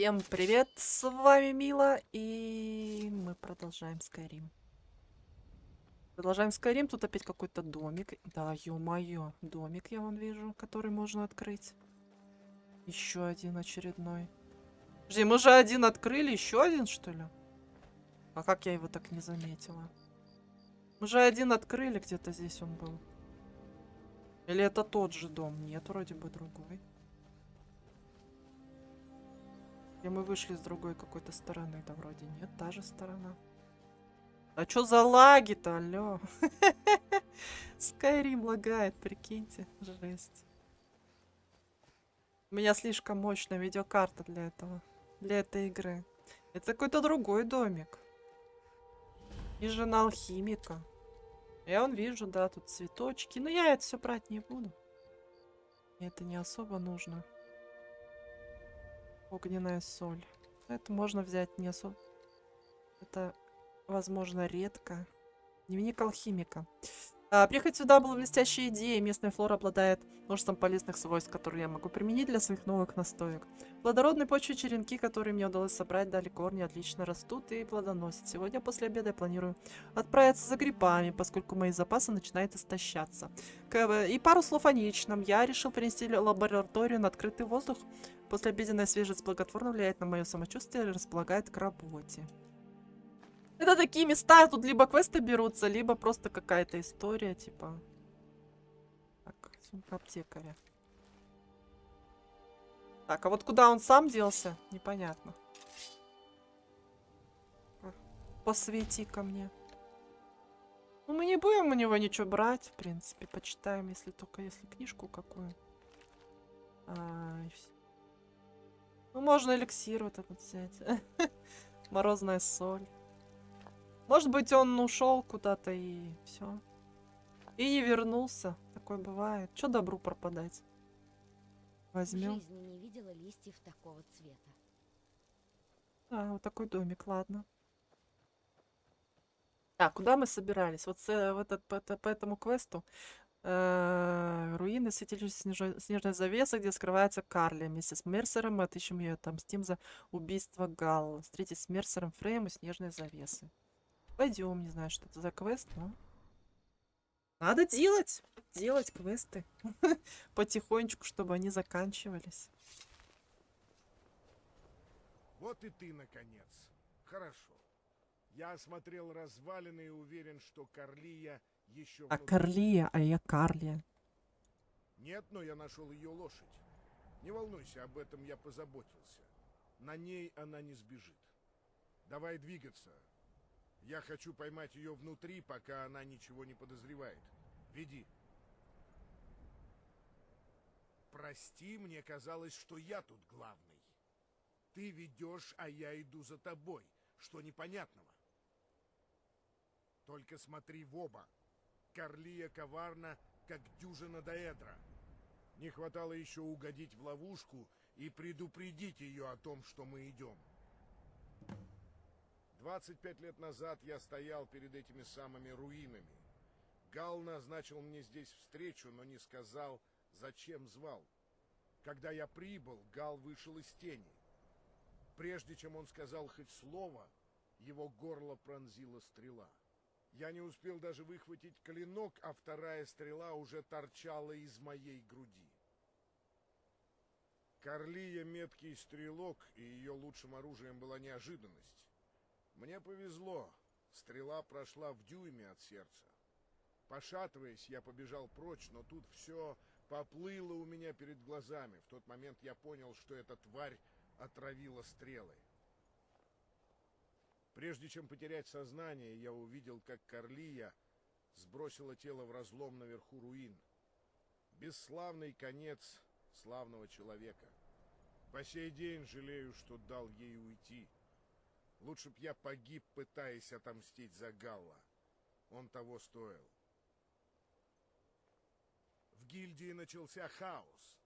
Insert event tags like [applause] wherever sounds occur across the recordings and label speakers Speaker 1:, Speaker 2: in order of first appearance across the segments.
Speaker 1: Всем привет, с вами Мила, и мы продолжаем Skyrim. Продолжаем Skyrim, тут опять какой-то домик. Да, ё-моё, домик я вон вижу, который можно открыть. Еще один очередной. Подожди, мы же один открыли, еще один, что ли? А как я его так не заметила? Мы же один открыли, где-то здесь он был. Или это тот же дом? Нет, вроде бы другой. И мы вышли с другой какой-то стороны. Да вроде нет, та же сторона. А чё за лаги-то, алё? [laughs] Скайрим лагает, прикиньте. Жесть. У меня слишком мощная видеокарта для этого. Для этой игры. Это какой-то другой домик. И жена алхимика. Я вон вижу, да, тут цветочки. Но я это все брать не буду. Мне это не особо нужно. Огненная соль. Это можно взять не особо... Это, возможно, редко. Дневник алхимика. А, приехать сюда была блестящая идея. Местная флора обладает множеством полезных свойств, которые я могу применить для своих новых настоек. В плодородной почве черенки, которые мне удалось собрать, дали корни, отлично растут и плодоносят. Сегодня после обеда я планирую отправиться за грибами, поскольку мои запасы начинают истощаться. И пару слов о личном. Я решил перенести лабораторию на открытый воздух. После обеденная свежесть благотворно влияет на мое самочувствие и располагает к работе. Это такие места, тут либо квесты берутся, либо просто какая-то история, типа. Так, аптекаря. Так, а вот куда он сам делся, непонятно. Посвети ко мне. Ну, мы не будем у него ничего брать, в принципе. Почитаем, если только если книжку какую. А, ну, можно эликсир вот этот взять. [laughs] Морозная соль. Может быть, он ушел куда-то и все. И не вернулся. Такое бывает. Че добру пропадать? Возьмем.
Speaker 2: В не видела листьев такого цвета.
Speaker 1: А, вот такой домик, ладно. Так, куда мы собирались? Вот, с, вот этот, по, по этому квесту э, руины святилища снежной завесы, где скрывается Карли. Вместе с Мерсером мы отыщем ее, отомстим за убийство Галла. Встретить с Мерсером Фрейм и снежной завесы. Пойдем, не знаю, что это за квест, но... Надо делать, делать квесты. [laughs] Потихонечку, чтобы они заканчивались.
Speaker 3: Вот и ты, наконец. Хорошо. Я осмотрел развалины и уверен, что Карлия еще
Speaker 1: А Карлия, а я Карлия.
Speaker 3: Нет, но я нашел ее лошадь. Не волнуйся, об этом я позаботился. На ней она не сбежит. Давай двигаться. Я хочу поймать ее внутри, пока она ничего не подозревает. Веди. Прости, мне казалось, что я тут главный. Ты ведешь, а я иду за тобой. Что непонятного? Только смотри в оба. Карлия коварна, как дюжина доэдра. Не хватало еще угодить в ловушку и предупредить ее о том, что мы идем. 25 лет назад я стоял перед этими самыми руинами. Гал назначил мне здесь встречу, но не сказал, зачем звал. Когда я прибыл, Гал вышел из тени. Прежде чем он сказал хоть слово, его горло пронзила стрела. Я не успел даже выхватить клинок, а вторая стрела уже торчала из моей груди. Карлия меткий стрелок, и ее лучшим оружием была неожиданность. Мне повезло. Стрела прошла в дюйме от сердца. Пошатываясь, я побежал прочь, но тут все поплыло у меня перед глазами. В тот момент я понял, что эта тварь отравила стрелы. Прежде чем потерять сознание, я увидел, как Карлия сбросила тело в разлом наверху руин. Бесславный конец славного человека. По сей день жалею, что дал ей уйти. Лучше б я погиб, пытаясь отомстить за Галла. Он того стоил. В гильдии начался хаос.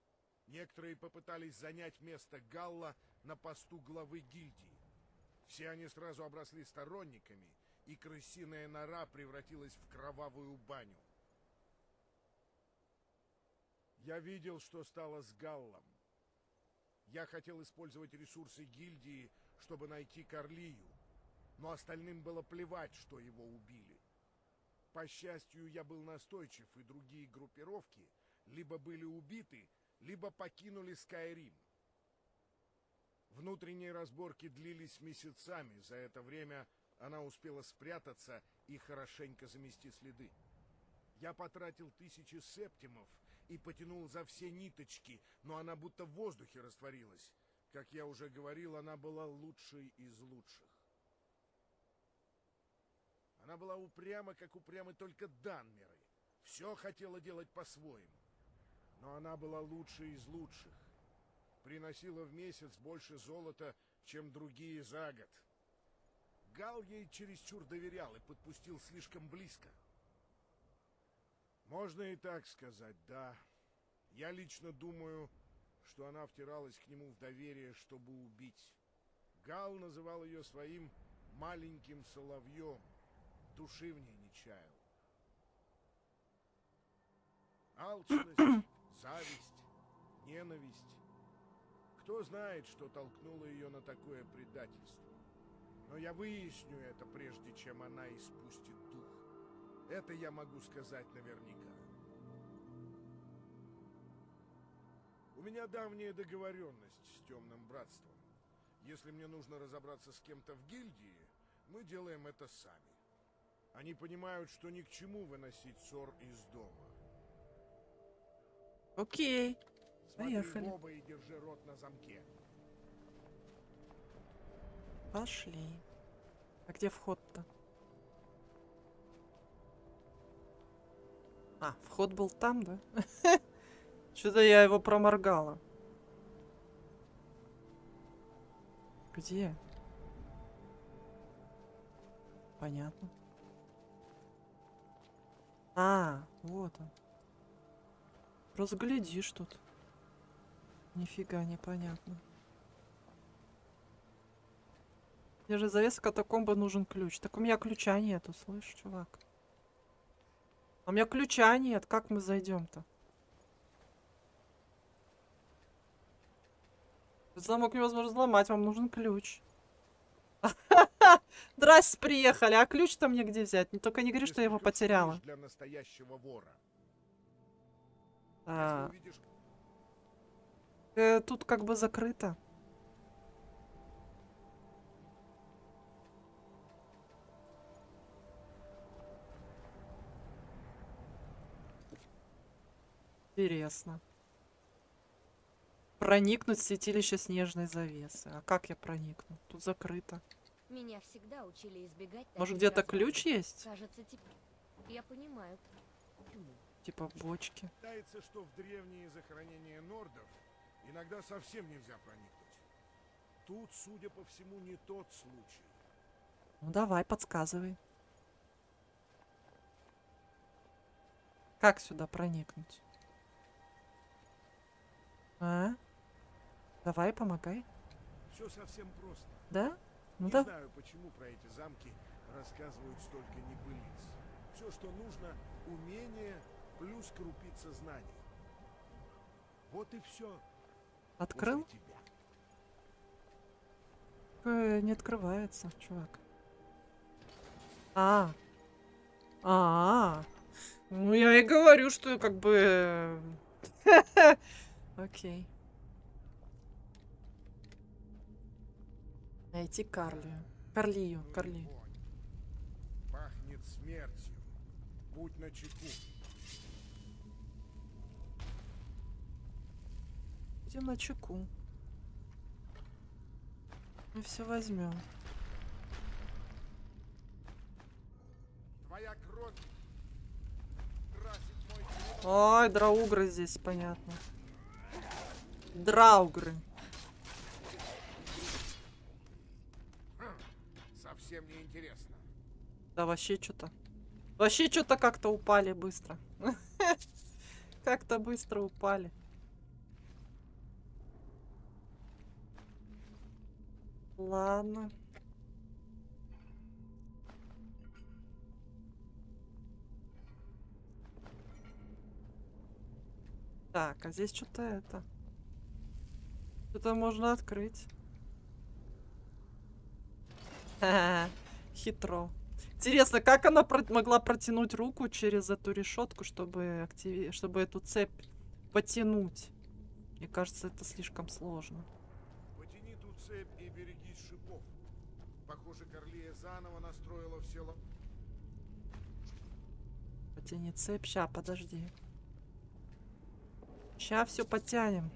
Speaker 3: Некоторые попытались занять место Галла на посту главы гильдии. Все они сразу обросли сторонниками, и крысиная нора превратилась в кровавую баню. Я видел, что стало с Галлом. Я хотел использовать ресурсы гильдии, чтобы найти Карлию, но остальным было плевать, что его убили. По счастью, я был настойчив, и другие группировки либо были убиты, либо покинули Скайрим. Внутренние разборки длились месяцами. За это время она успела спрятаться и хорошенько замести следы. Я потратил тысячи септимов и потянул за все ниточки, но она будто в воздухе растворилась. Как я уже говорил, она была лучшей из лучших. Она была упряма, как упрямы только Данмеры. Все хотела делать по-своему. Но она была лучшей из лучших. Приносила в месяц больше золота, чем другие за год. Гал ей чересчур доверял и подпустил слишком близко. Можно и так сказать, да. Я лично думаю, что она втиралась к нему в доверие, чтобы убить. Гал называл ее своим маленьким соловьем. Души в ней не чаял. Алчность, [clears throat] зависть, ненависть. Кто знает, что толкнуло ее на такое предательство. Но я выясню это, прежде чем она испустит дух. Это я могу сказать наверняка. У меня давняя договоренность с Темным Братством. Если мне нужно разобраться с кем-то в гильдии, мы делаем это сами. Они понимают, что ни к чему выносить ссор из дома.
Speaker 1: Окей.
Speaker 3: Смотри
Speaker 1: Поехали.
Speaker 3: в оба и держи рот на замке.
Speaker 1: Пошли. А где вход-то? А, вход был там, да? [laughs] Что-то я его проморгала. Где? Понятно. А, вот он. Разглядишь тут. Нифига непонятно. Мне же завеса катакомбы нужен ключ. Так у меня ключа нету, слышь, чувак. А у меня ключа нет. Как мы зайдем-то? Замок невозможно взломать, вам нужен ключ. [laughs] Здрасте, приехали. А ключ-то мне где взять? Не только не говори, что я его потеряла.
Speaker 3: для настоящего вора.
Speaker 1: А, э, тут как бы закрыто. Интересно. Проникнуть в святилище снежной завесы. А как я проникну? Тут закрыто.
Speaker 2: Меня всегда учили избегать
Speaker 1: Может, где-то ключ есть?
Speaker 2: Кажется, теперь я понимаю. почему.
Speaker 1: Типа бочки.
Speaker 3: Считается, что в древние захоронения нордов иногда совсем нельзя проникнуть. Тут, судя по всему, не тот случай.
Speaker 1: Ну давай, подсказывай. Как сюда проникнуть? А? Давай, помогай.
Speaker 3: Все совсем просто.
Speaker 1: Да? Ну
Speaker 3: не
Speaker 1: да.
Speaker 3: знаю, почему про эти замки рассказывают столько небылиц. Все, что нужно, умение плюс крупица знаний. Вот и все.
Speaker 1: Открыл?
Speaker 3: тебя.
Speaker 1: Э, не открывается, чувак. А. А. Ну я и говорю, что как бы. [laughs] Окей. Найти Карлию. Карлию, Карлию.
Speaker 3: Пахнет смертью. Будь начеку.
Speaker 1: Будем на чеку. Мы все возьмем.
Speaker 3: Твоя кровь красит мой тело.
Speaker 1: Ой, драугры здесь, понятно. Драугры.
Speaker 3: Совсем не интересно.
Speaker 1: Да вообще что-то. Вообще что-то как-то упали быстро. [laughs] Как-то быстро упали. Ладно. Так, а здесь что-то это. Это можно открыть. Хитро. Интересно, как она про- могла протянуть руку через эту решетку, чтобы активи... чтобы эту цепь потянуть? Мне кажется, это слишком сложно.
Speaker 3: Потяни ту цепь и берегись шипов. Похоже, Корлея заново настроила все ло...
Speaker 1: Потяни цепь. Ща, подожди. Ща все потянем.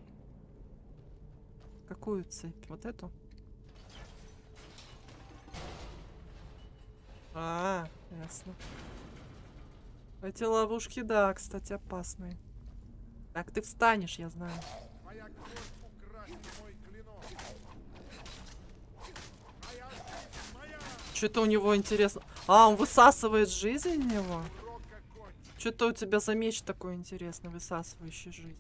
Speaker 1: Какую цепь? Вот эту? А, ясно. Эти ловушки, да, кстати, опасные. Так, ты встанешь, я знаю. Что-то у него интересно. А, он высасывает жизнь у него? Что-то у тебя за меч такой интересный, высасывающий жизнь.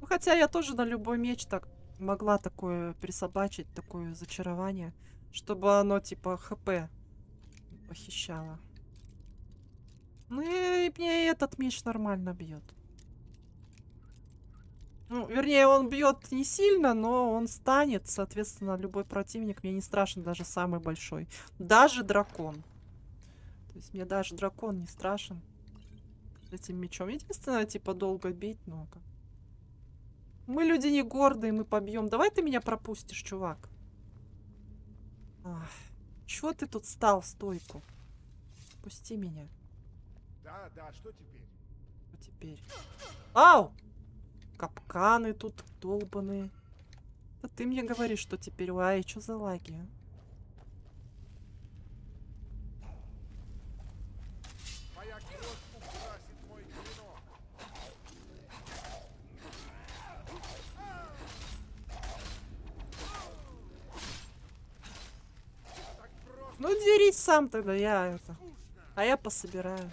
Speaker 1: Ну, хотя я тоже на любой меч так могла такое присобачить, такое зачарование, чтобы оно типа хп похищало. Ну и мне этот меч нормально бьет. Ну, вернее, он бьет не сильно, но он станет, соответственно, любой противник мне не страшен, даже самый большой. Даже дракон. То есть мне даже дракон не страшен этим мечом. Единственное, типа, долго бить, но как. Мы люди не гордые, мы побьем. Давай ты меня пропустишь, чувак. Ах, чего ты тут стал стойку? Пусти меня.
Speaker 3: Да, да, что теперь?
Speaker 1: Что теперь? Ау! Капканы тут долбаные. Да ты мне говоришь, что теперь? Ай, что за лаги? а?
Speaker 3: Моя кровь украсит мой клинок. Так просто
Speaker 1: Ну, дерись сам тогда, я это. А я пособираю.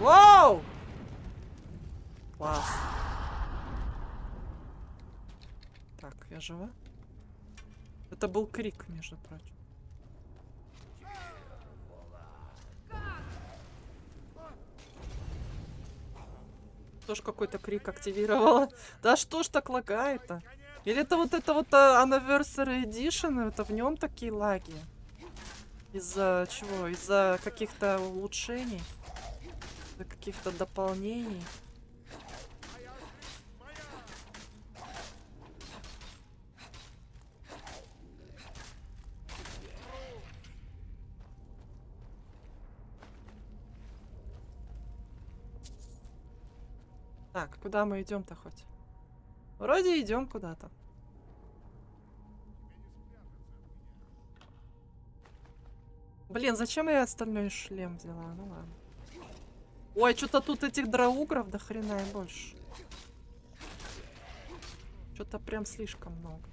Speaker 1: Вау! Класс. Так, я жива? Это был крик, между прочим. Тоже какой-то крик активировала. Да что ж так лагает-то? Или это вот это вот а, Anniversary Edition, это в нем такие лаги? Из-за чего? Из-за каких-то улучшений? Из-за каких-то дополнений? Так, куда мы идем-то хоть? Вроде идем куда-то. Блин, зачем я остальной шлем взяла? Ну ладно. Ой, что-то тут этих драугров до хрена и больше. Что-то прям слишком много.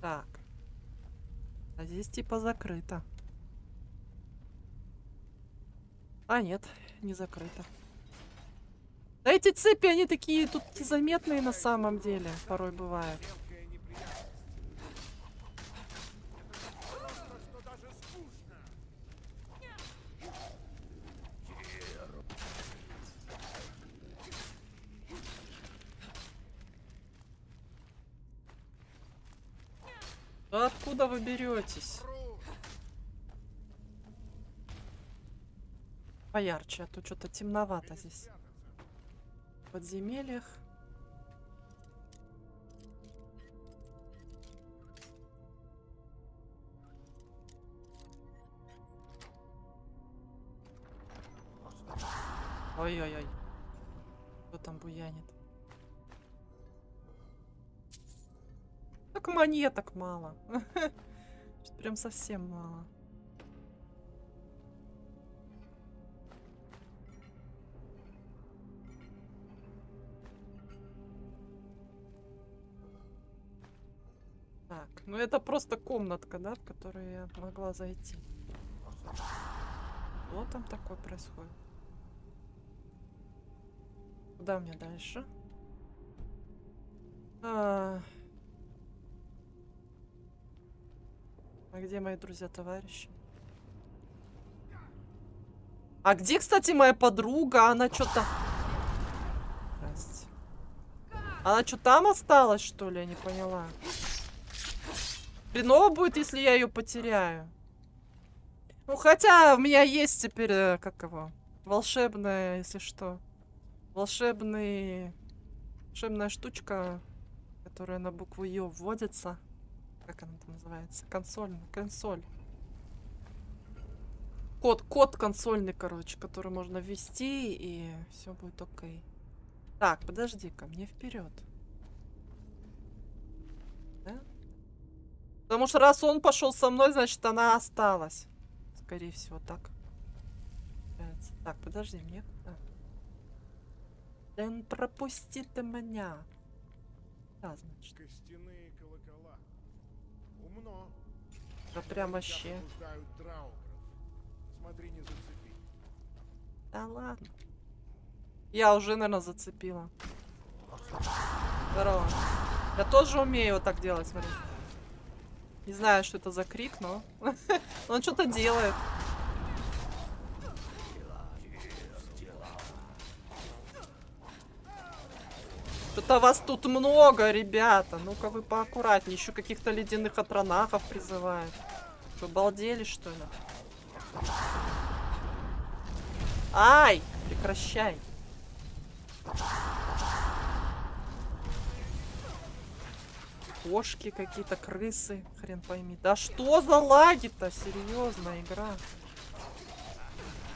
Speaker 1: Так. А здесь типа закрыто. А, нет, не закрыто. Да эти цепи, они такие тут незаметные на самом деле, порой бывают. Откуда вы беретесь? Поярче, а то что-то темновато здесь. В подземельях. Ой-ой-ой. Кто там буянит? Так монеток мало. [laughs] Прям совсем мало. Ну это просто комнатка, да, в которую я могла зайти. Что там такое происходит? Куда мне дальше? А А где мои друзья-товарищи? А где, кстати, моя подруга? Она что-то... Здрасте. Она что, там осталась, что ли? Я не поняла. Хреново будет, если я ее потеряю. Ну, хотя у меня есть теперь, э, как его, волшебная, если что. Волшебный... Волшебная штучка, которая на букву Ё вводится. Как она там называется? Консоль. Консоль. Код, код консольный, короче, который можно ввести, и все будет окей. Так, подожди-ка, мне вперед. Потому что раз он пошел со мной, значит она осталась. Скорее всего, так. Так, подожди, мне куда? Да он пропусти ты меня. Да, значит.
Speaker 3: Костяные колокола. Умно.
Speaker 1: Да прям вообще.
Speaker 3: Смотри, не зацепи.
Speaker 1: Да ладно. Я уже, наверное, зацепила. Здорово. Я тоже умею вот так делать, смотри. Не знаю, что это за крик, но [laughs] он что-то делает. Что-то вас тут много, ребята. Ну-ка вы поаккуратнее. Еще каких-то ледяных атронахов призывают. Что, балдели, что ли? Ай! Прекращай. Кошки какие-то, крысы, хрен пойми. Да что за лаги-то? Серьезно, игра.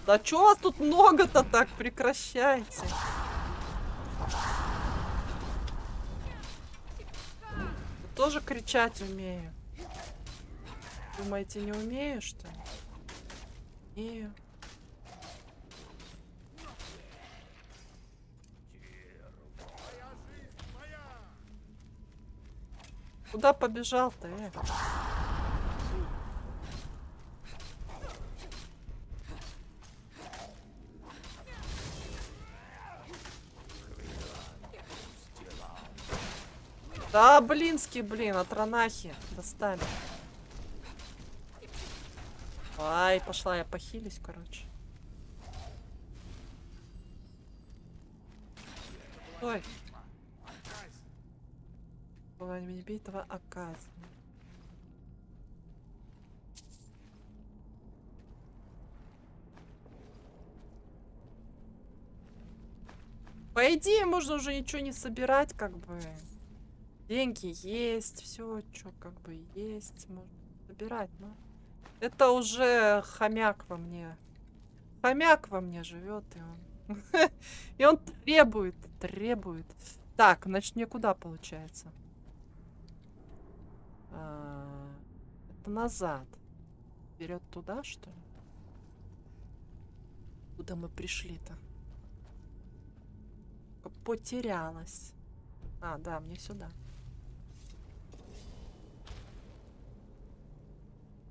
Speaker 1: Да чё вас тут много-то так? Прекращайте. Я тоже кричать умею. Думаете, не умею, что ли? Умею.
Speaker 3: Моя жизнь моя!
Speaker 1: Куда побежал-то, э? Да, блинский, блин, от ранахи. Достали. Ай, пошла я похились, короче. Ой. Была небитого оказа. По идее, можно уже ничего не собирать, как бы. Деньги есть, все, что как бы есть, можно собирать, но это уже хомяк во мне. Хомяк во мне живет, и он... [laughs] И он требует, требует. Так, значит, мне куда получается? А, Это назад. Вперед туда, что ли? Куда мы пришли-то? Потерялась. А, да, мне сюда.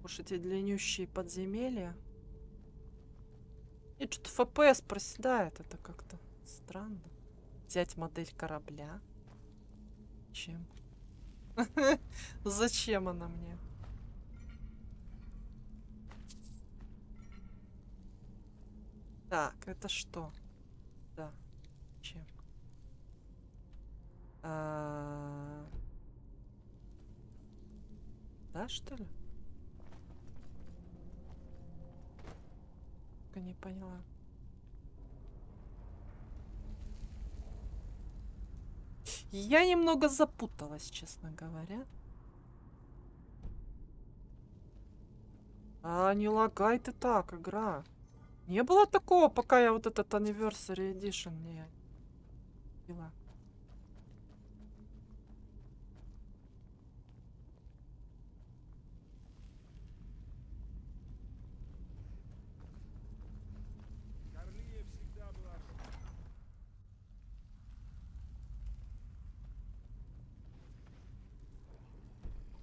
Speaker 1: Уж эти длиннющие подземелья. И что-то FPS проседает. Это как-то странно. Взять модель корабля. Чем? [laughs] Зачем она мне? Так, это что? Да. Чем? А, Да, что ли? Только не поняла. Я немного запуталась, честно говоря. А, не лагай ты так, игра. Не было такого, пока я вот этот Anniversary Edition не купила.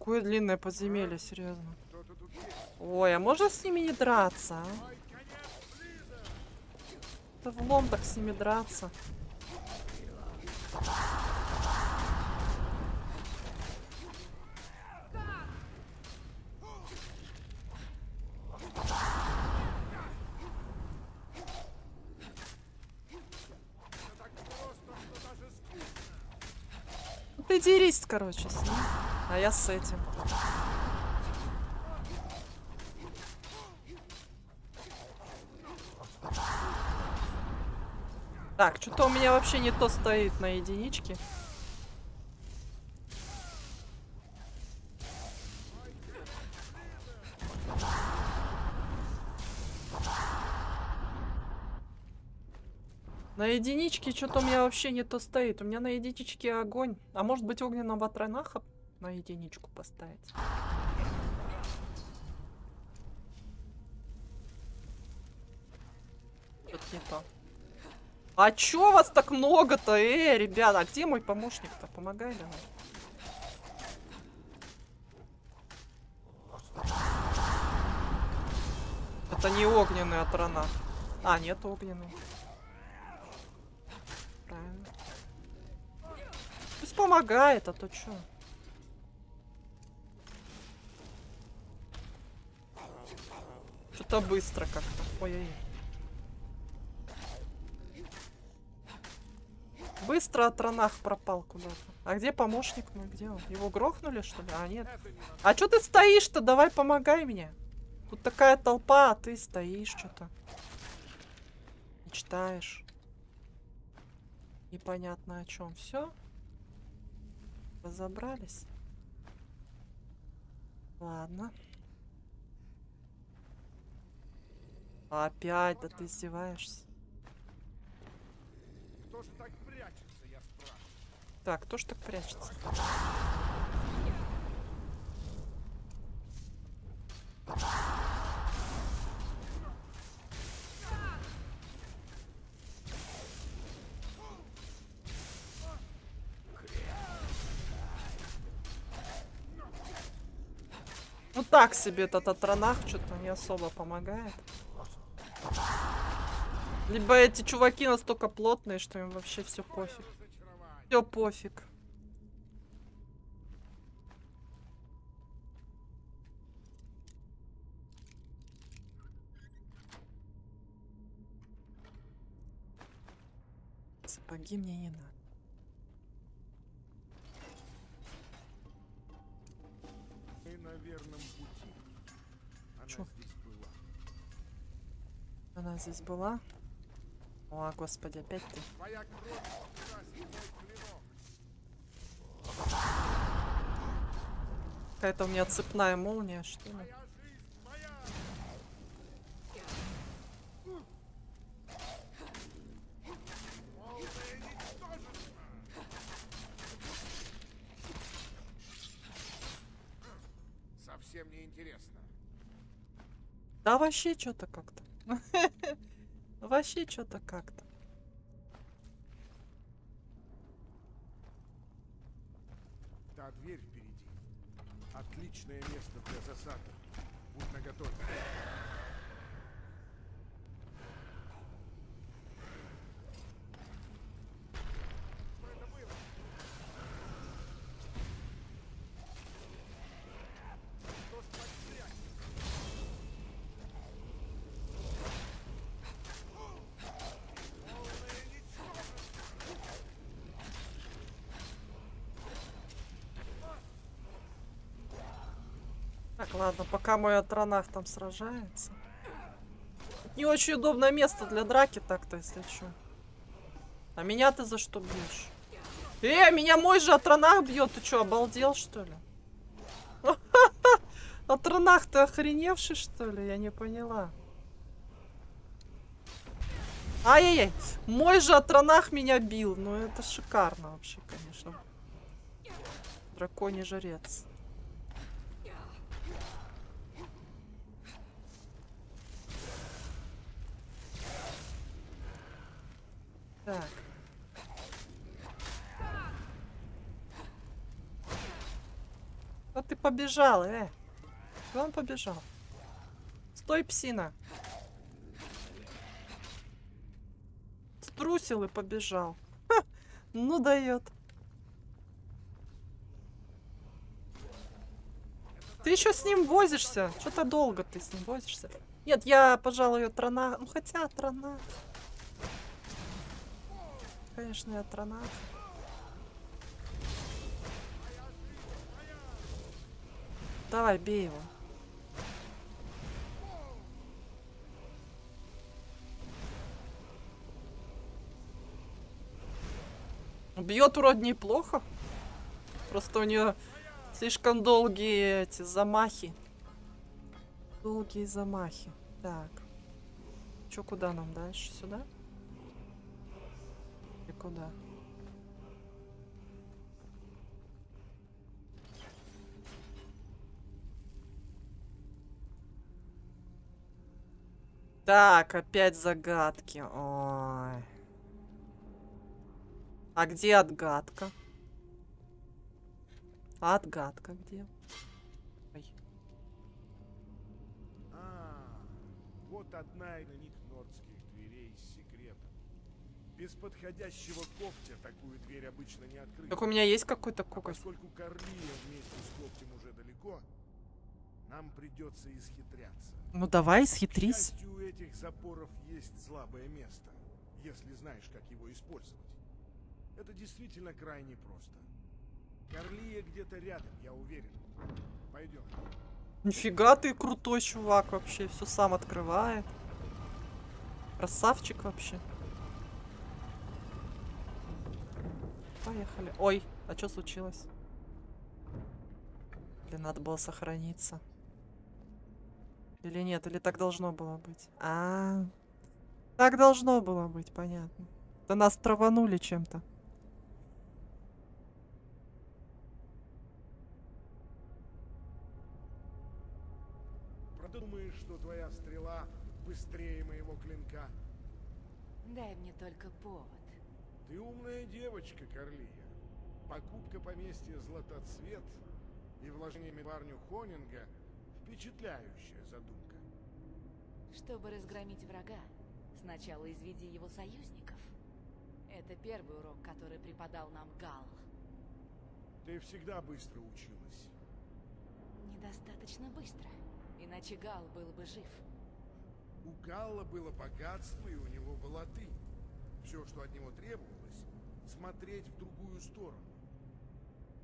Speaker 1: Такое длинное подземелье, серьезно. Ой, а можно с ними не драться, а? В лом так с ними драться. Ты дерись, короче, с ним. А я с этим. Так, что-то у меня вообще не то стоит на единичке. На единичке что-то у меня вообще не то стоит. У меня на единичке огонь. А может быть огненного тронаха на единичку поставить? Что-то не то. А чё вас так много-то? Эй, ребята, а где мой помощник-то? Помогай нам. Это не огненный от рана. А, нет огненный. Правильно. Пусть помогает, а то чё? Что-то быстро как-то. Ой-ой-ой. Быстро от ранах пропал куда-то. А где помощник мой? Где он? Его грохнули, что ли? А, нет. А что ты стоишь-то? Давай помогай мне. Тут такая толпа, а ты стоишь что-то. Мечтаешь. Непонятно о чем. Все? Разобрались? Ладно. Опять, да ты издеваешься.
Speaker 3: Кто же так прячется, я спрашиваю?
Speaker 1: Так, кто ж так прячется? Ну так себе этот атронах что-то не особо помогает. Либо эти чуваки настолько плотные, что им вообще все пофиг. Все пофиг. Сапоги мне не надо.
Speaker 3: Мы на верном пути. Она
Speaker 1: Чё?
Speaker 3: здесь была.
Speaker 1: Она здесь была. О, господи, опять ты. Какая-то у меня цепная молния, что ли?
Speaker 3: Совсем не интересно.
Speaker 1: Да вообще что-то как-то. [laughs] Вообще что-то как-то.
Speaker 3: Та дверь впереди. Отличное место для засады. Будь наготове. Что это было? Кто ж так прячется? Полное ничтожество.
Speaker 1: Так, ладно, пока мой атронах там сражается. Не очень удобное место для драки так-то, если что. А меня ты за что бьешь? Э, меня мой же атронах бьет. Ты что, обалдел, что ли? [laughs] Атронах, ты охреневший, что ли? Я не поняла. Ай-яй-яй. Мой же атронах меня бил. Ну, это шикарно вообще, конечно. Драконий жрец. Так. А ты побежал, э? Куда он побежал? Стой, псина. Струсил и побежал. Ха, ну дает. Ты еще с ним возишься? Что-то долго ты с ним возишься. Нет, я, пожалуй, ее трона... Ну, хотя трона конечно, я трана. Давай, бей его. Бьет вроде неплохо. Просто у нее слишком долгие эти замахи. Долгие замахи. Так. Чё, куда нам дальше? Сюда? И куда? Так, опять загадки. Ой. А где отгадка? А отгадка где? Ой.
Speaker 3: А, вот одна из них нордских дверей с секретом. Без подходящего когтя такую дверь обычно не открыть.
Speaker 1: Так у меня есть какой-то
Speaker 3: А
Speaker 1: коготь?
Speaker 3: поскольку Карлия вместе с когтем уже далеко, нам придется исхитряться.
Speaker 1: Ну давай,
Speaker 3: К
Speaker 1: схитрись.
Speaker 3: счастью, у этих запоров есть слабое место, если знаешь, как его использовать. Это действительно крайне просто. Карлия где-то рядом, я уверен. Пойдем.
Speaker 1: Нифига ты крутой чувак вообще. Все сам открывает. Красавчик вообще. Поехали. Ой, а что случилось? Или надо было сохраниться? Или нет? Или так должно было быть? А, так должно было быть, понятно. Да нас траванули чем-то.
Speaker 3: Продумаешь, что твоя стрела быстрее моего клинка.
Speaker 4: Дай мне только повод.
Speaker 3: Ты умная девочка, Карлия. Покупка поместья Златоцвет и вложениями парню Хонинга – впечатляющая задумка.
Speaker 4: Чтобы разгромить врага, сначала изведи его союзников. Это первый урок, который преподал нам Гал.
Speaker 3: Ты всегда быстро училась.
Speaker 4: Недостаточно быстро, иначе Гал был бы жив.
Speaker 3: У Галла было богатство, и у него была ты. Все, что от него требовалось – смотреть в другую сторону.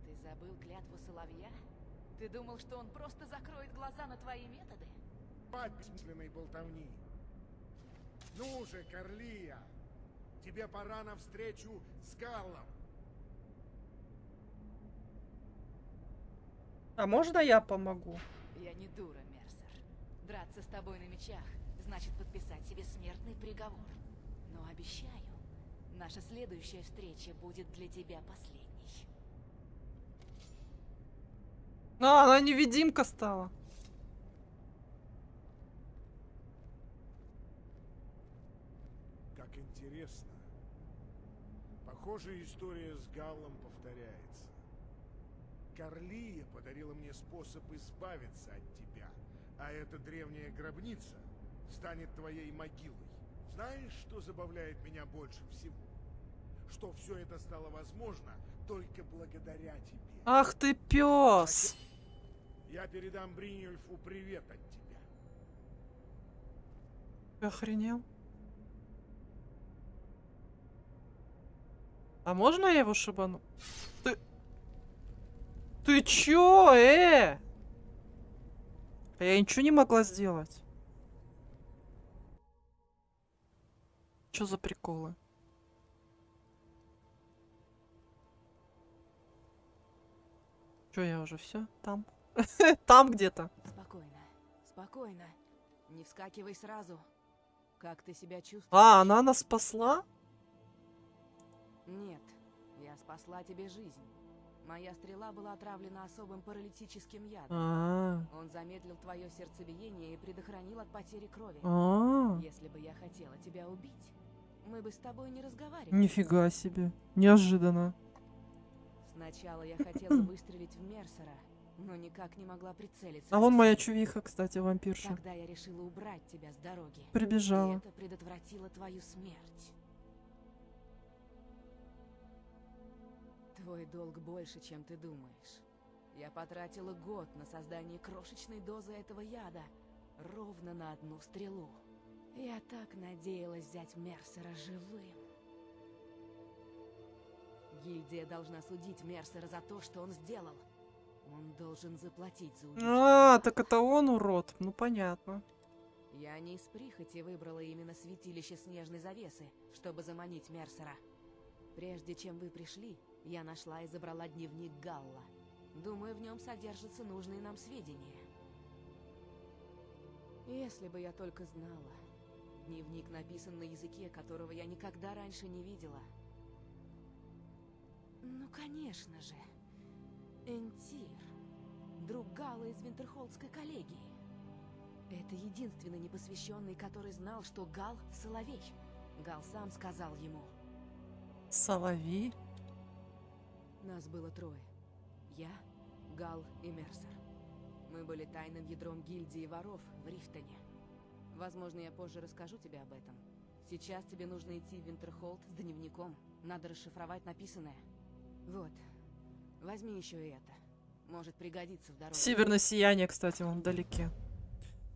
Speaker 4: Ты забыл клятву Соловья? Ты думал, что он просто закроет глаза на твои методы?
Speaker 3: По бессмысленной болтовни. Ну же, Карлия, тебе пора навстречу с Галлом.
Speaker 1: А можно я помогу?
Speaker 4: Я не дура, Мерсер. Драться с тобой на мечах значит подписать себе смертный приговор. Но обещаю, наша следующая встреча будет для тебя последней.
Speaker 1: А, она невидимка стала.
Speaker 3: Как интересно. Похожая история с Галлом повторяется. Карлия подарила мне способ избавиться от тебя, а эта древняя гробница станет твоей могилой. Знаешь, что забавляет меня больше всего? Что все это стало возможно только благодаря тебе.
Speaker 1: Ах ты пес!
Speaker 3: Я передам Бринюльфу привет от тебя.
Speaker 1: Ты охренел? А можно я его шибану? Ты... Ты чё, э? А Я ничего не могла сделать. Чё за приколы? Чё, я уже все Там? [laughs] Там где-то.
Speaker 4: Спокойно, спокойно. Не вскакивай сразу. Как ты себя чувствуешь?
Speaker 1: А, она нас спасла?
Speaker 4: Нет, я спасла тебе жизнь. Моя стрела была отравлена особым паралитическим ядом.
Speaker 1: А,
Speaker 4: Он замедлил твое сердцебиение и предохранил от потери крови.
Speaker 1: а,
Speaker 4: Если бы я хотела тебя убить, мы бы с тобой не разговаривали.
Speaker 1: нифига себе. Неожиданно.
Speaker 4: Сначала я хотела [clears throat] выстрелить в Мерсера, но никак не могла прицелиться.
Speaker 1: А вон моя чувиха, кстати, вампирша.
Speaker 4: Тогда я решила убрать тебя с дороги. И
Speaker 1: Прибежала.
Speaker 4: это предотвратило твою смерть. Твой долг больше, чем ты думаешь. Я потратила год на создание крошечной дозы этого яда, ровно на одну стрелу. Я так надеялась взять Мерсера живым. Гильдия должна судить Мерсера за то, что он сделал. Он должен заплатить за убийство.
Speaker 1: А, так это он урод. Ну, понятно.
Speaker 4: Я не из прихоти выбрала именно святилище снежной завесы, чтобы заманить Мерсера. Прежде чем вы пришли, я нашла и забрала дневник Галла. Думаю, в нем содержатся нужные нам сведения. Если бы я только знала. Дневник написан на языке, которого я никогда раньше не видела. Ну, конечно же. Энтир. Друг Гала из Винтерхолдской коллегии. Это единственный непосвященный, который знал, что Гал — Соловей. Гал сам сказал ему.
Speaker 1: Соловей.
Speaker 4: Нас было трое. Я, Гал и Мерсер. Мы были тайным ядром гильдии воров в Рифтоне. Возможно, я позже расскажу тебе об этом. Сейчас тебе нужно идти в Винтерхолд с дневником. Надо расшифровать написанное. Вот. Возьми еще и это. Может пригодиться в дороге.
Speaker 1: Северное сияние, кстати, вон вдалеке.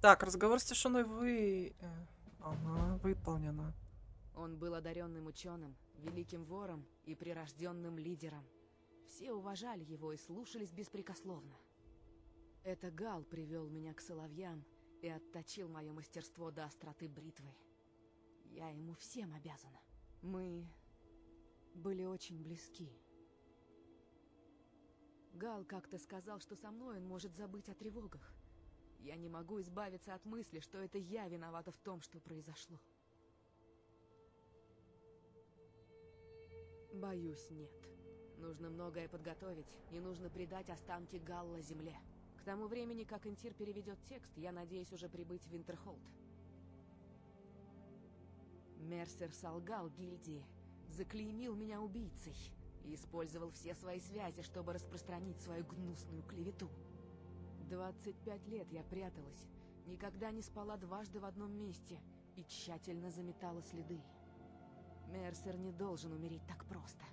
Speaker 1: Так, разговор с тишиной вы... э, Ага, выполнено.
Speaker 4: Он был одаренным ученым, великим вором и прирожденным лидером. Все уважали его и слушались беспрекословно. Это Гал привел меня к соловьям и отточил мое мастерство до остроты бритвы. Я ему всем обязана. Мы были очень близки. Гал как-то сказал, что со мной он может забыть о тревогах. Я не могу избавиться от мысли, что это я виновата в том, что произошло. Боюсь, нет. Нужно многое подготовить, и нужно придать останки Галла земле. К тому времени, как Интир переведет текст, я надеюсь уже прибыть в Винтерхолд. Мерсер солгал гильдии, заклеймил меня убийцей и использовал все свои связи, чтобы распространить свою гнусную клевету. 25 лет я пряталась, никогда не спала дважды в одном месте и тщательно заметала следы. Мерсер не должен умереть так просто.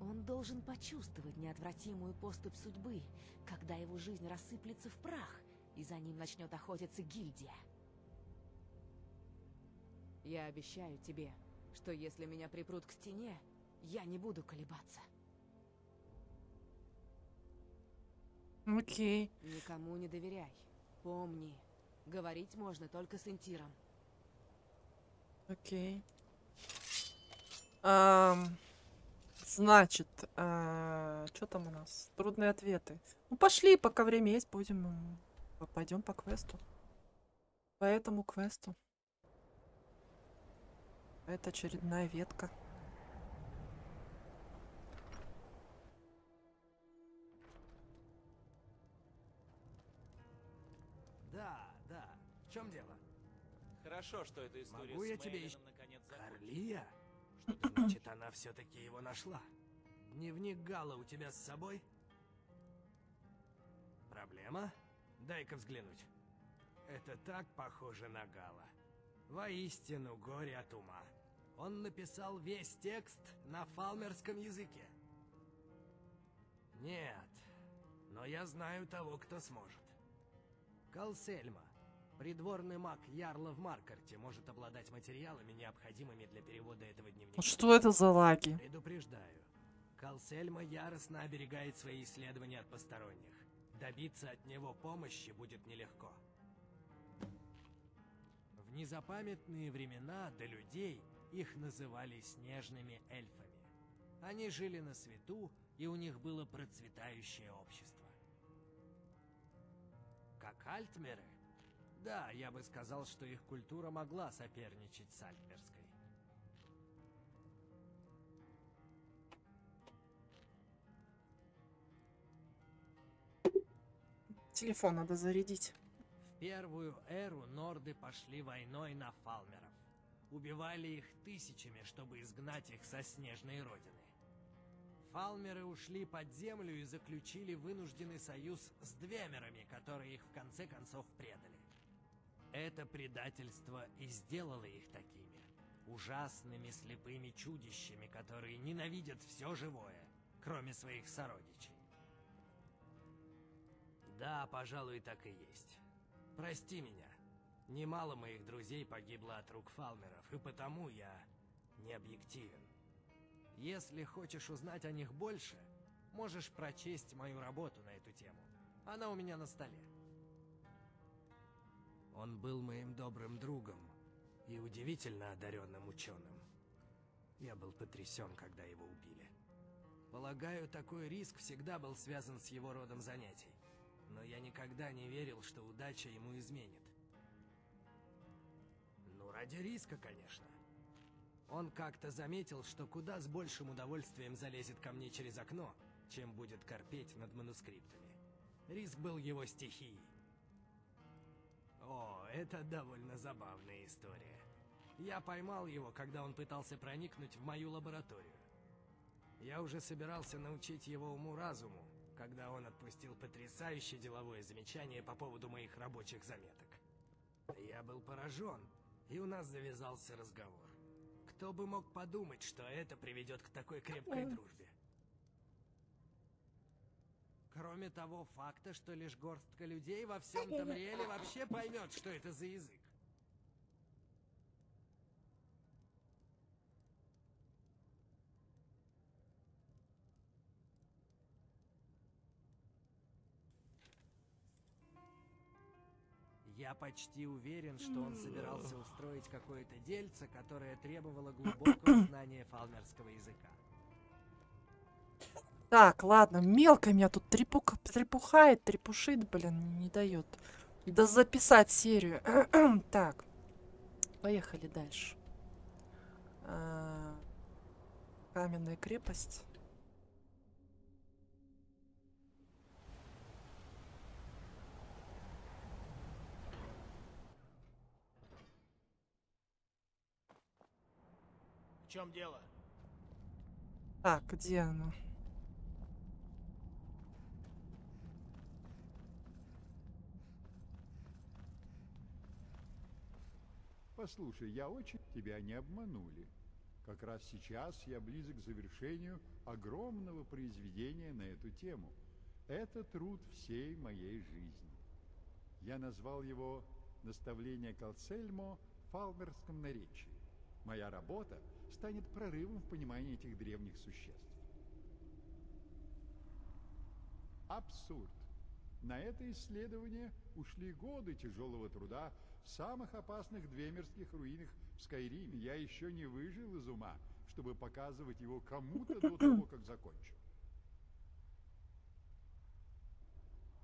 Speaker 4: Он должен почувствовать неотвратимую поступь судьбы, когда его жизнь рассыплется в прах, и за ним начнет охотиться гильдия. Я обещаю тебе, что если меня припрут к стене, я не буду колебаться.
Speaker 1: Окей.
Speaker 4: Никому не доверяй. Помни, говорить можно только с Интиром.
Speaker 1: Окей. Ам, значит, что там у нас? Трудные ответы. Ну, пошли, пока время есть, будем... Пойдем по квесту. По этому квесту. Это очередная ветка.
Speaker 5: Да, да. В чем дело?
Speaker 6: Хорошо, что эта история
Speaker 5: Могу
Speaker 6: с
Speaker 5: я тебе ещё-
Speaker 6: наконец закончилась.
Speaker 5: Карлия? Значит, она все-таки его нашла. Дневник Гала у тебя с собой? Проблема? Дай-ка взглянуть. Это так похоже на Гала. Воистину горе от ума. Он написал весь текст на фалмерском языке. Нет, но я знаю того, кто сможет. Калсельма, придворный маг Ярла в Маркарте, может обладать материалами, необходимыми для перевода этого дневника.
Speaker 1: Что это за лаги?
Speaker 5: Предупреждаю. Калсельма яростно оберегает свои исследования от посторонних. Добиться от него помощи будет нелегко. В незапамятные времена до людей их называли снежными эльфами. Они жили на свету, и у них было процветающее общество. Как альтмеры? Да, я бы сказал, что их культура могла соперничать с альтмерской.
Speaker 1: Телефон надо зарядить.
Speaker 5: В первую эру норды пошли войной на фалмеров. Убивали их тысячами, чтобы изгнать их со снежной родины. Фалмеры ушли под землю и заключили вынужденный союз с двемерами, которые их в конце концов предали. Это предательство и сделало их такими. Ужасными слепыми чудищами, которые ненавидят все живое, кроме своих сородичей. Да, пожалуй, так и есть. Прости меня. Немало моих друзей погибло от рук фалмеров, и потому я не объективен. Если хочешь узнать о них больше, можешь прочесть мою работу на эту тему. Она у меня на столе. Он был моим добрым другом и удивительно одаренным ученым. Я был потрясен, когда его убили. Полагаю, такой риск всегда был связан с его родом занятий. Но я никогда не верил, что удача ему изменит. Ну, ради риска, конечно. Он как-то заметил, что куда с большим удовольствием залезет ко мне через окно, чем будет корпеть над манускриптами. Риск был его стихией. О, это довольно забавная история. Я поймал его, когда он пытался проникнуть в мою лабораторию. Я уже собирался научить его уму-разуму, когда он отпустил потрясающее деловое замечание по поводу моих рабочих заметок. Я был поражен, и у нас завязался разговор. Кто бы мог подумать, что это приведет к такой крепкой дружбе? Кроме того факта, что лишь горстка людей во всем Тамриэле вообще поймет, что это за язык. Я почти уверен, что он собирался устроить какое-то дельце, которое требовало глубокого знания фалмерского языка.
Speaker 1: Так, ладно, мелко меня тут трепух... трепухает, трепушит, блин, не дает. Да записать серию. [clears throat] так, поехали дальше. А, Каменная крепость.
Speaker 7: В чем дело?
Speaker 1: Так, где она?
Speaker 8: Послушай, я очень тебя не обманули. Как раз сейчас я близок к завершению огромного произведения на эту тему. Это труд всей моей жизни. Я назвал его «Наставление Калцельмо в фалмерском наречии». Моя работа станет прорывом в понимании этих древних существ. Абсурд. На это исследование ушли годы тяжелого труда самых опасных двемерских руинах в Скайриме. Я еще не выжил из ума, чтобы показывать его кому-то до того, как закончу.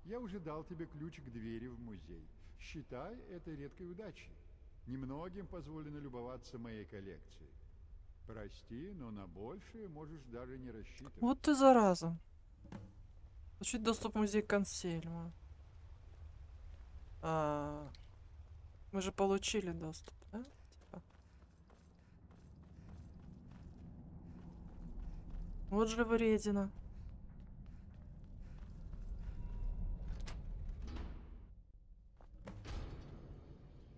Speaker 8: Я уже дал тебе ключ к двери в музей. Считай это редкой удачей. Немногим позволено любоваться моей коллекцией. Прости, но на большее можешь даже не рассчитывать.
Speaker 1: Вот ты зараза. Получить доступ в музей консельма. А, мы же получили доступ, да? Типа. Вот же вредина.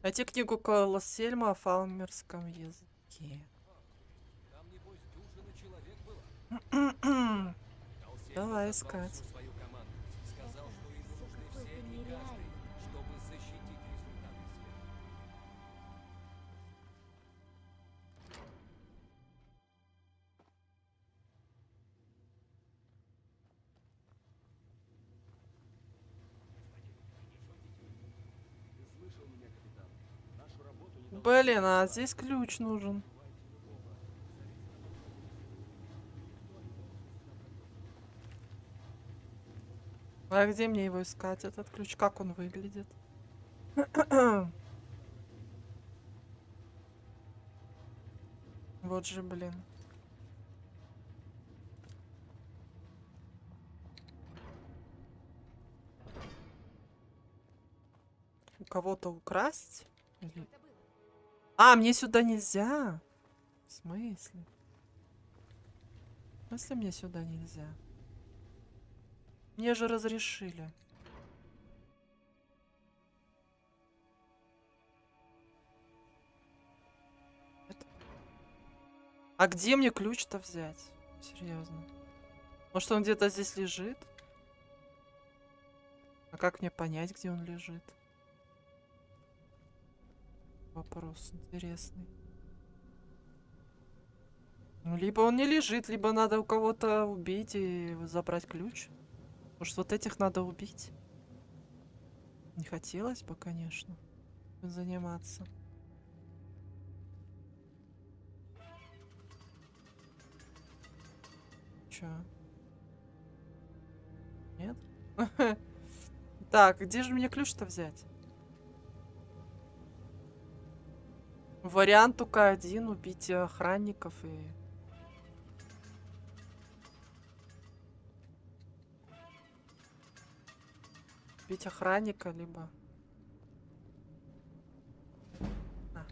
Speaker 1: Найти книгу Колоссельма о фалмерском языке.
Speaker 6: Там, небось. [clears throat]
Speaker 1: Давай искать. Блин, а здесь ключ нужен. А где мне его искать, этот ключ? Как он выглядит? Вот же, блин. Кого-то украсть? А, мне сюда нельзя. В смысле? В смысле мне сюда нельзя? Мне же разрешили. Это- А где мне ключ-то взять? Серьезно. Может, он где-то здесь лежит? А как мне понять, где он лежит? Вопрос интересный. Ну, либо он не лежит, либо надо у кого-то убить и забрать ключ. Может, вот этих надо убить? Не хотелось бы, конечно, заниматься. Чё? Нет? [laughs] Так, где же мне ключ-то взять? Вариант только один. Убить охранников и... Убить охранника, либо... А.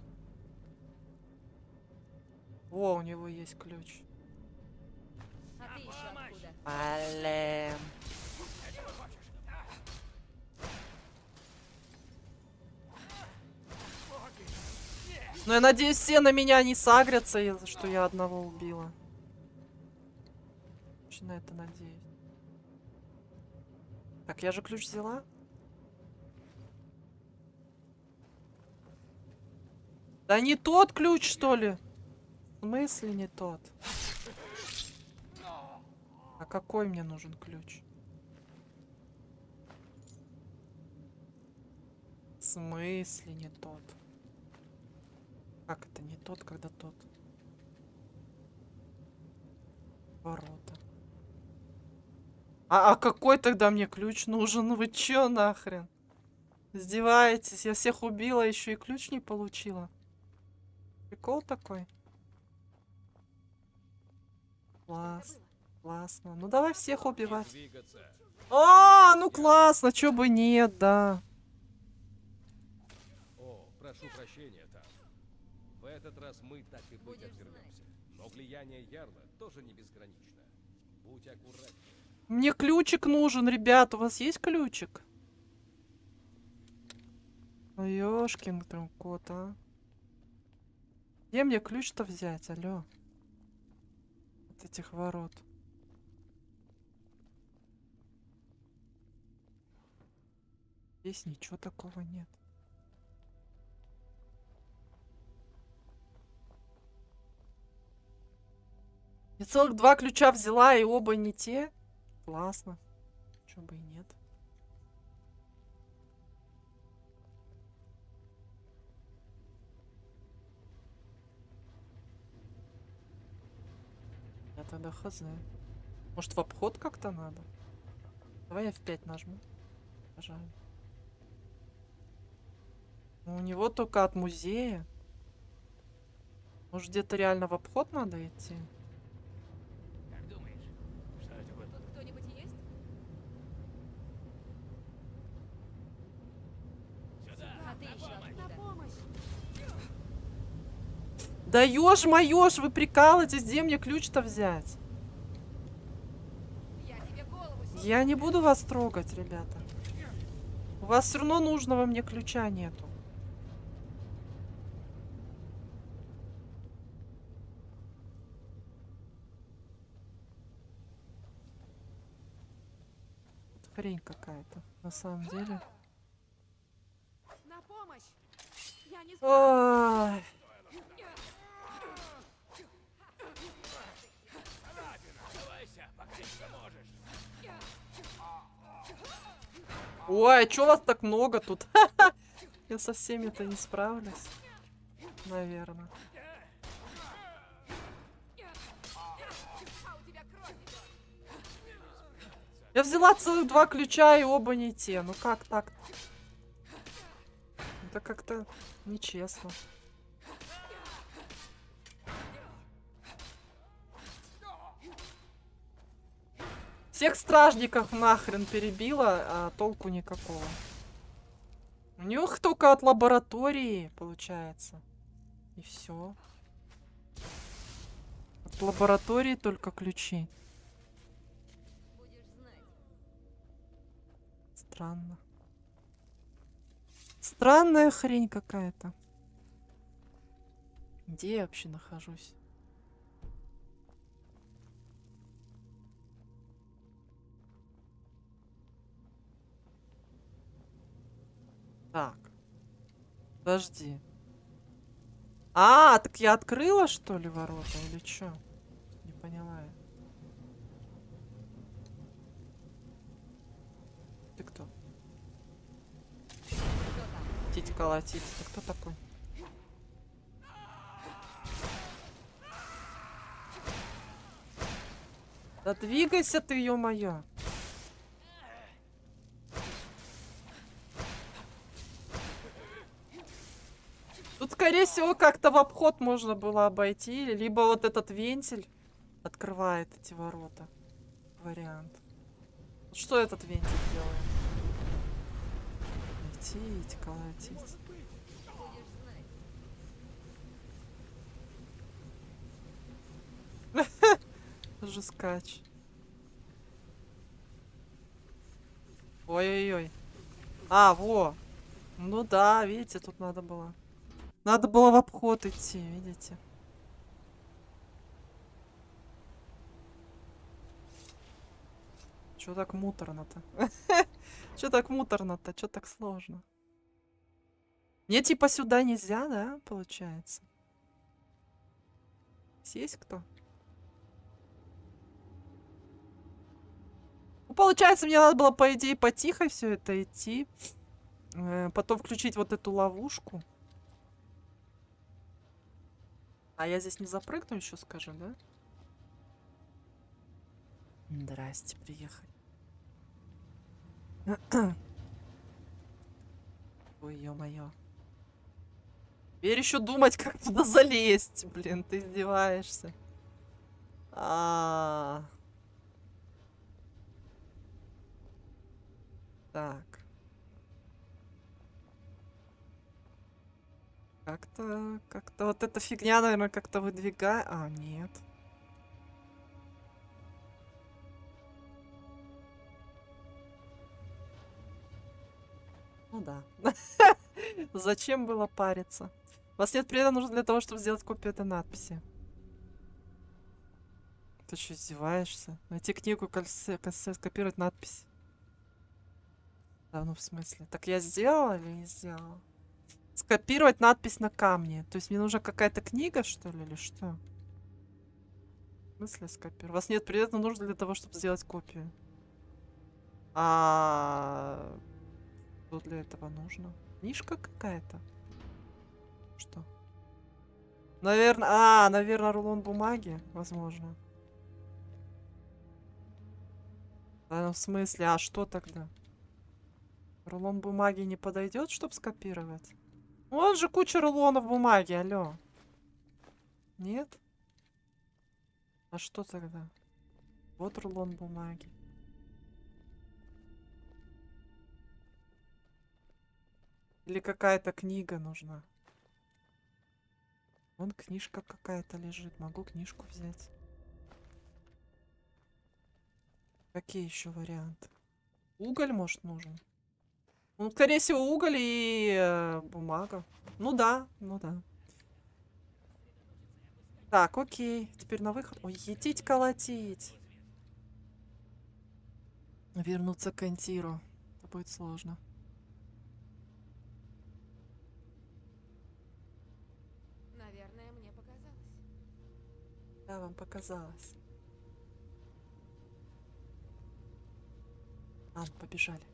Speaker 1: Во, у него есть ключ.
Speaker 2: А ты еще откуда?
Speaker 1: Блин. Ну, я надеюсь, все на меня не сагрятся, что я одного убила. Очень на это надеюсь. Так, я же ключ взяла? Да не тот ключ, что ли? В смысле не тот? А какой мне нужен ключ? В смысле не тот? Как это не тот, когда тот? Ворота. А, а какой тогда мне ключ нужен? Вы чё нахрен? Издеваетесь? Я всех убила, еще и ключ не получила. Прикол такой. Класс. Классно. Ну давай всех убивать. А, ну классно, чё бы нет, да.
Speaker 6: О, прошу прощения, этот раз мы так и быть отвернемся. Но влияние Ярла тоже не безгранично. Будь аккуратнее.
Speaker 1: Мне ключик нужен, ребят. У вас есть ключик? Ёшкин там кот, а. Где мне ключ-то взять, алло? От этих ворот. Здесь ничего такого нет. Я целых два ключа взяла, и оба не те. Классно. Чё бы и нет. Я тогда хз. Может, в обход как-то надо? Давай я в 5 нажму. Пожалуй. Ну, у него только от музея. Может, где-то реально в обход надо идти?
Speaker 4: Тут кто-нибудь есть?
Speaker 2: А ты еще
Speaker 4: На
Speaker 2: откуда?
Speaker 4: помощь!
Speaker 1: Да ёж моёж, вы прикалываетесь, где мне ключ-то взять?
Speaker 4: Я тебе голову.
Speaker 1: Я не буду вас трогать, ребята. У вас все равно нужного мне ключа нету. Хрень какая-то, на самом деле.
Speaker 4: На помощь! Я не справлюсь.
Speaker 1: Ой. А чё вас так много тут? [laughs] Я со всеми-то не справлюсь. Наверное. Я взяла целых два ключа и оба не те. Ну как так? Это как-то нечестно. Всех стражников нахрен перебила, а толку никакого. У них только от лаборатории, получается. И все. От лаборатории только ключи. Странно. Странная хрень какая-то. Где я вообще нахожусь? Так. Подожди. А, так я открыла, что ли, ворота или что? Не поняла я. Ты кто? Тить колотить. Ты кто такой? Да двигайся ты, ё-моё. Скорее всего, как-то в обход можно было обойти. Либо вот этот вентиль открывает эти ворота. Вариант. Что этот вентиль делает? Колотить, [laughs] колотить.
Speaker 2: Знать.
Speaker 1: Жескач. Ой-ой-ой. А, во. Ну да, видите, тут надо было. Надо было в обход идти, видите. Чё так муторно-то? [laughs] Чё так муторно-то? Чё так сложно? Мне типа сюда нельзя, да, получается? Есть кто? Ну, получается, мне надо было, по идее, потихо все это идти. Э, Потом включить вот эту ловушку. А я здесь не запрыгну еще, скажи, да? Здрасте, приехали. [clears throat] Ой, ё-моё. Теперь еще думать, как туда залезть. Блин, ты издеваешься. А. Так. Как-то, как-то вот эта фигня, наверное, как-то выдвигает. А, нет. Ну да. [laughs] Зачем было париться? Вас нет преда нужно для того, чтобы сделать копию этой надписи. Ты что, издеваешься? Найти книгу, кольце, кольце, скопировать надпись. Да, ну в смысле? Так я сделала или не сделала? Скопировать надпись на камне. То есть мне нужна какая-то книга, что ли, или что? В смысле скопировать? Вас нет преда нужно для того, чтобы сделать копию. А что для этого нужно? Книжка какая-то? Что? Наверное... А, наверное, рулон бумаги, возможно. Да, ну в смысле, а что тогда? Рулон бумаги не подойдет, чтобы скопировать? Вон же куча рулонов бумаги, алло. Нет? А что тогда? Вот рулон бумаги. Или какая-то книга нужна. Вон книжка какая-то лежит. Могу книжку взять. Какие еще варианты? Уголь, может, нужен? Ну, скорее всего, уголь и э, бумага. Ну да, ну да. Так, окей. Теперь на выход. Ой, едить, колотить. Вернуться к Антиру. Это будет сложно.
Speaker 4: Наверное, мне показалось.
Speaker 1: Да, вам показалось. Ладно, побежали.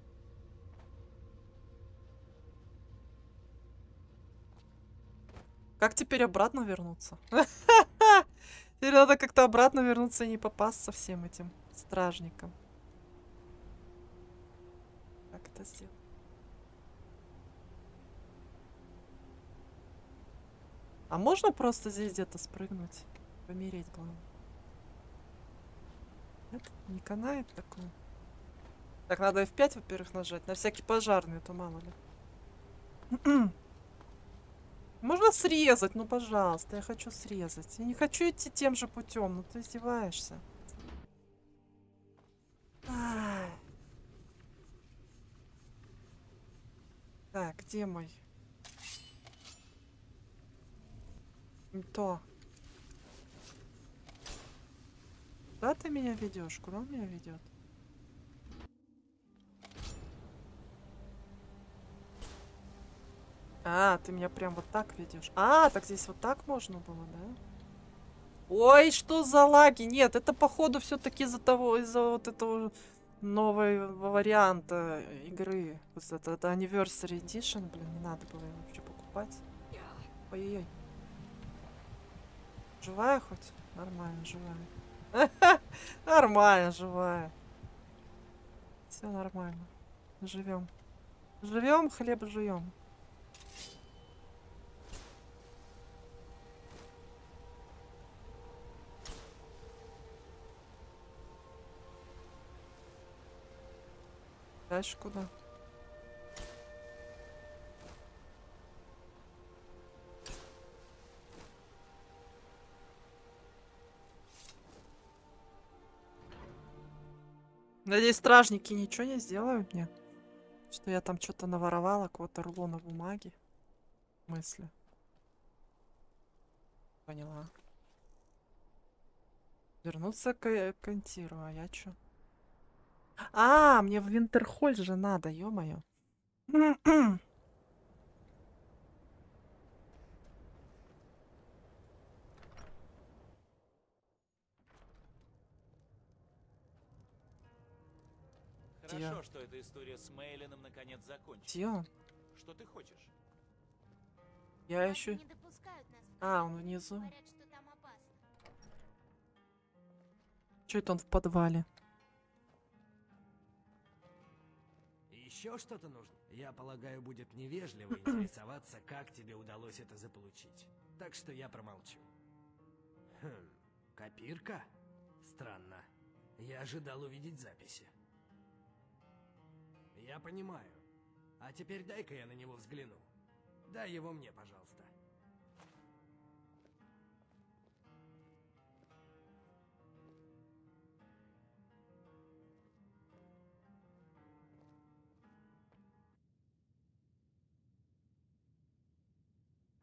Speaker 1: Как теперь обратно вернуться? [laughs] Теперь надо как-то обратно вернуться и не попасться всем этим стражникам. Как это сделать? А можно просто здесь где-то спрыгнуть? Помереть, главное. Нет? Не канает такое? Так, надо F5, во-первых, нажать. На всякий пожарный, а то мало ли. [clears throat] Можно срезать, ну пожалуйста, я хочу срезать. Я не хочу идти тем же путем, ну ты издеваешься. Так, где мой? То. Куда ты меня ведешь? Куда он меня ведет? А, ты меня прям вот так ведешь. А, так здесь вот так можно было, да? Ой, что за лаги? Нет, это походу все-таки из-за того, из-за вот этого новый вариант э, игры. Вот это, это Anniversary Edition, блин, не надо было его вообще покупать. Ой-ой-ой. Живая хоть? Нормально, живая. [laughs] Нормально, живая. Все нормально. Живем. Живем, хлеб жуем. Дальше куда? Надеюсь, стражники ничего не сделают мне. Что я там что-то наворовала, какого-то рулона бумаги. Мысли. Поняла. Вернуться к, к а я чё? А, мне в Винтерхоль же надо, ё-моё.
Speaker 6: Хорошо, что эта история с Мейлином наконец закончилась.
Speaker 1: Он?
Speaker 6: Что ты хочешь?
Speaker 1: Я
Speaker 2: Маги
Speaker 1: еще... А, он внизу.
Speaker 2: Говорят, что там опасно.
Speaker 1: Чё это он в подвале?
Speaker 5: Еще что-то нужно? Я полагаю, будет невежливо интересоваться, как тебе удалось это заполучить. Так что я промолчу. Хм, копирка? Странно. Я ожидал увидеть записи. Я понимаю. А теперь дай-ка я на него взгляну. Дай его мне, пожалуйста.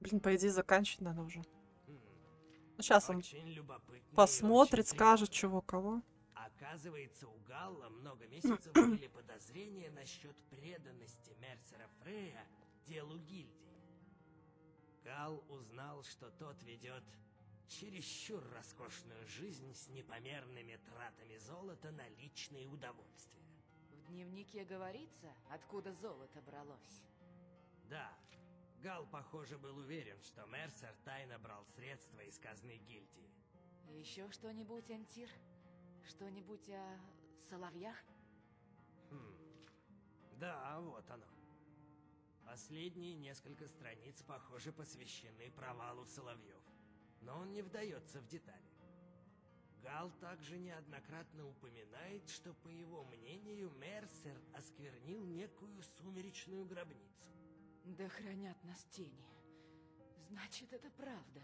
Speaker 1: Блин, по идее, заканчивать надо уже. Ну, сейчас он посмотрит, скажет, чего кого.
Speaker 5: Оказывается, у Галла много месяцев были подозрения насчет преданности Мерсера Фрея делу гильдии. Гал узнал, что тот ведет чересчур роскошную жизнь с непомерными тратами золота на личные удовольствия.
Speaker 4: В дневнике говорится, откуда золото бралось.
Speaker 5: Да, Гал, похоже, был уверен, что Мерсер тайно брал средства из казны гильдии.
Speaker 4: Еще что-нибудь, Антир? Что-нибудь о соловьях?
Speaker 5: Хм. Да, вот оно. Последние несколько страниц, похоже, посвящены провалу Соловьев. Но он не вдается в детали. Гал также неоднократно упоминает, что, по его мнению, Мерсер осквернил некую сумеречную гробницу.
Speaker 4: Да хранят нас тени. Значит, это правда.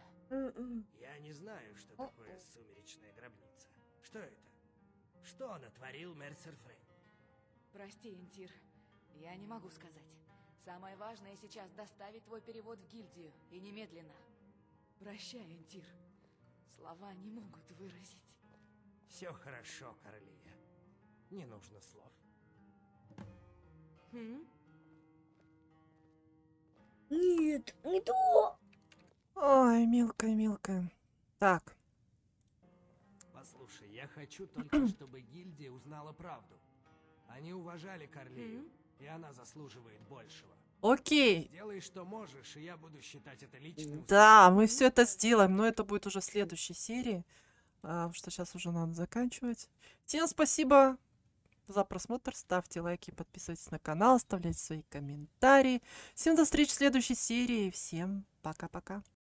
Speaker 5: Я не знаю, что такое сумеречная гробница. Что это? Что натворил Мерсер Фрей?
Speaker 4: Прости, Антир, я не могу сказать. Самое важное сейчас доставить твой перевод в гильдию, и немедленно. Прощай, Антир. Слова не могут выразить.
Speaker 5: Все хорошо, Королия. Не нужно слов.
Speaker 4: Хм?
Speaker 7: Нет, не то.
Speaker 1: Ой, мелкая, мелкая. Так,
Speaker 5: Послушай, я хочу только, [clears throat] чтобы гильдия узнала правду. Они уважали Корлею, и она заслуживает большего.
Speaker 1: окей.
Speaker 5: Делай, что можешь, и я буду считать это личным.
Speaker 1: Да, мы все это сделаем, но это будет уже в следующей серии. а, Потому что сейчас уже надо заканчивать. Всем спасибо за просмотр. Ставьте лайки, подписывайтесь на канал, оставляйте свои комментарии. Всем до встречи в следующей серии. Всем пока-пока.